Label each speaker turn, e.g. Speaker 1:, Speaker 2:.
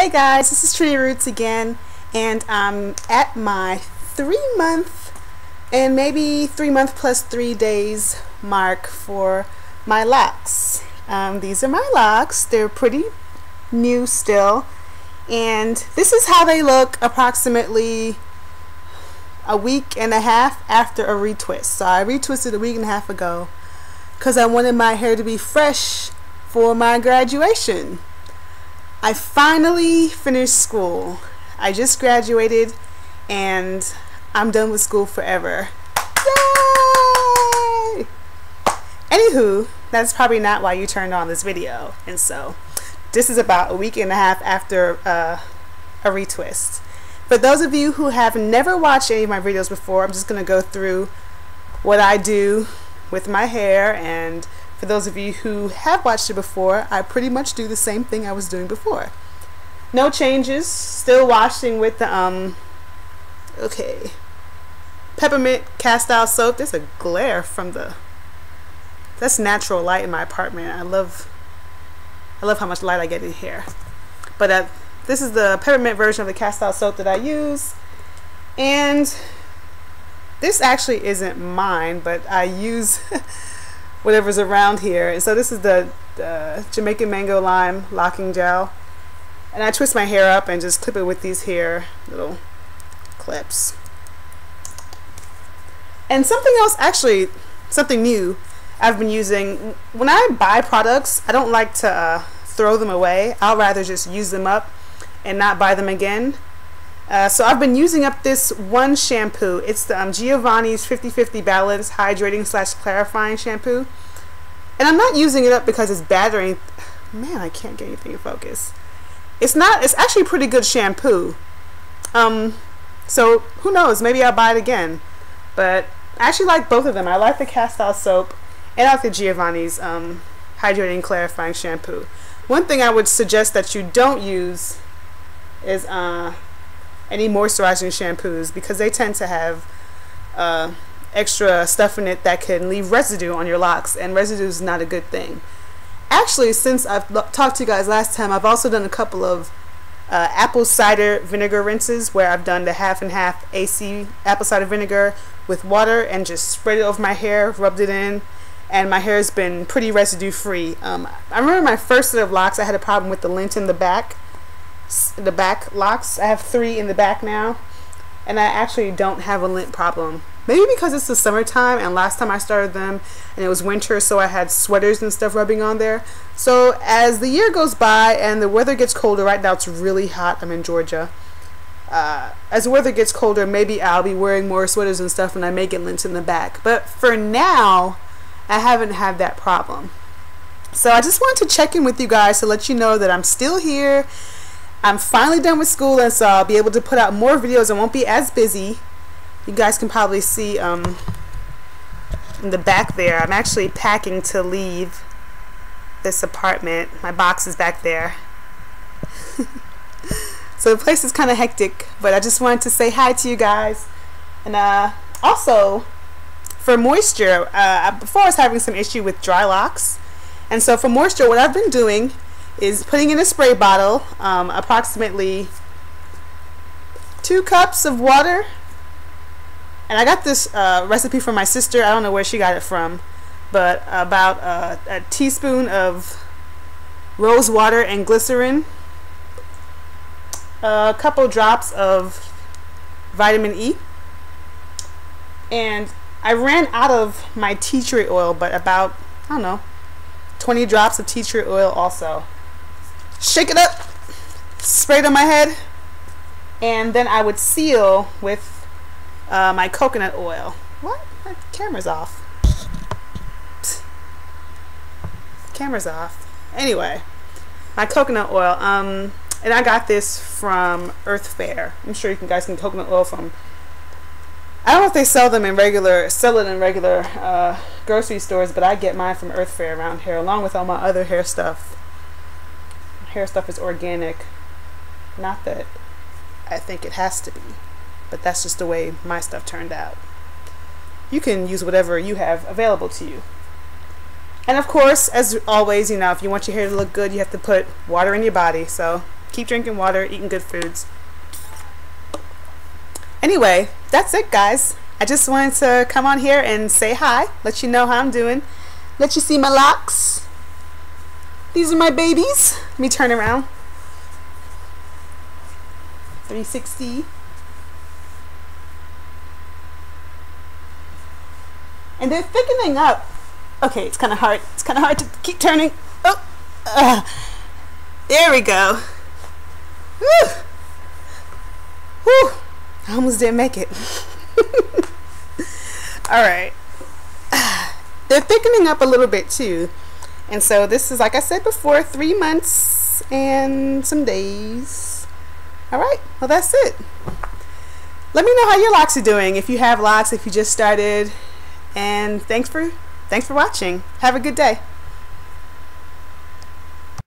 Speaker 1: Hey guys, this is Trini Roots again, and I'm at my three month and maybe three month plus three days mark for my locks. Um, these are my locks. They're pretty new still, and this is how they look approximately a week and a half after a retwist. So I retwisted a week and a half ago because I wanted my hair to be fresh for my graduation. I finally finished school. I just graduated and I'm done with school forever. Yay! Anywho, that's probably not why you turned on this video. And so, this is about a week and a half after uh, a retwist. For those of you who have never watched any of my videos before, I'm just going to go through what I do with my hair and for those of you who have watched it before, I pretty much do the same thing I was doing before. No changes, still washing with the, um, okay, peppermint Castile soap. There's a glare from the, that's natural light in my apartment. I love, I love how much light I get in here. But uh, this is the peppermint version of the Castile soap that I use. And this actually isn't mine, but I use whatever's around here. And so this is the, the Jamaican Mango Lime Locking Gel. And I twist my hair up and just clip it with these here little clips. And something else, actually, something new I've been using. When I buy products, I don't like to uh, throw them away. I'll rather just use them up and not buy them again. Uh, so I've been using up this one shampoo. It's the um, Giovanni's 50-50 Balance Hydrating Slash Clarifying Shampoo. And I'm not using it up because it's anything. Man, I can't get anything in focus. It's not, it's actually pretty good shampoo. Um, so who knows, maybe I'll buy it again. But I actually like both of them. I like the Castile soap and I like the Giovanni's um, Hydrating Clarifying Shampoo. One thing I would suggest that you don't use is uh, any moisturizing shampoos because they tend to have uh, extra stuff in it that can leave residue on your locks and residue is not a good thing. Actually, since I've talked to you guys last time, I've also done a couple of uh, apple cider vinegar rinses where I've done the half and half AC apple cider vinegar with water and just sprayed it over my hair, rubbed it in, and my hair has been pretty residue free. Um, I remember my first set of locks, I had a problem with the lint in the back the back locks. I have three in the back now, and I actually don't have a lint problem. Maybe because it's the summertime, and last time I started them, and it was winter, so I had sweaters and stuff rubbing on there. So as the year goes by and the weather gets colder, right now it's really hot. I'm in Georgia. Uh, as the weather gets colder, maybe I'll be wearing more sweaters and stuff, and I may get lint in the back. But for now, I haven't had that problem. So I just wanted to check in with you guys to let you know that I'm still here I'm finally done with school and so I'll be able to put out more videos. I won't be as busy. You guys can probably see um, in the back there. I'm actually packing to leave this apartment. My box is back there. so the place is kind of hectic, but I just wanted to say hi to you guys. And uh, also, for moisture, uh, before I was having some issue with dry locks. And so for moisture, what I've been doing is putting in a spray bottle um, approximately two cups of water. And I got this uh, recipe from my sister. I don't know where she got it from but about uh, a teaspoon of rose water and glycerin a couple drops of vitamin E and I ran out of my tea tree oil but about I don't know 20 drops of tea tree oil also shake it up, spray it on my head, and then I would seal with uh, my coconut oil. What? My camera's off. Camera's off. Anyway, my coconut oil. Um, and I got this from Earth Fare. I'm sure you can guys can coconut oil from. I don't know if they sell them in regular, sell it in regular uh, grocery stores, but I get mine from Earth Fare around here, along with all my other hair stuff hair stuff is organic. Not that I think it has to be, but that's just the way my stuff turned out. You can use whatever you have available to you. And of course, as always, you know, if you want your hair to look good, you have to put water in your body. So keep drinking water, eating good foods. Anyway, that's it, guys. I just wanted to come on here and say hi, let you know how I'm doing, let you see my locks. These are my babies. Let me turn around. 360. And they're thickening up. Okay, it's kind of hard. It's kind of hard to keep turning. Oh, uh, there we go. Whew. Whew. I almost didn't make it. All right. They're thickening up a little bit too. And so this is, like I said before, three months and some days. All right. Well, that's it. Let me know how your locks are doing. If you have locks, if you just started. And thanks for thanks for watching. Have a good day.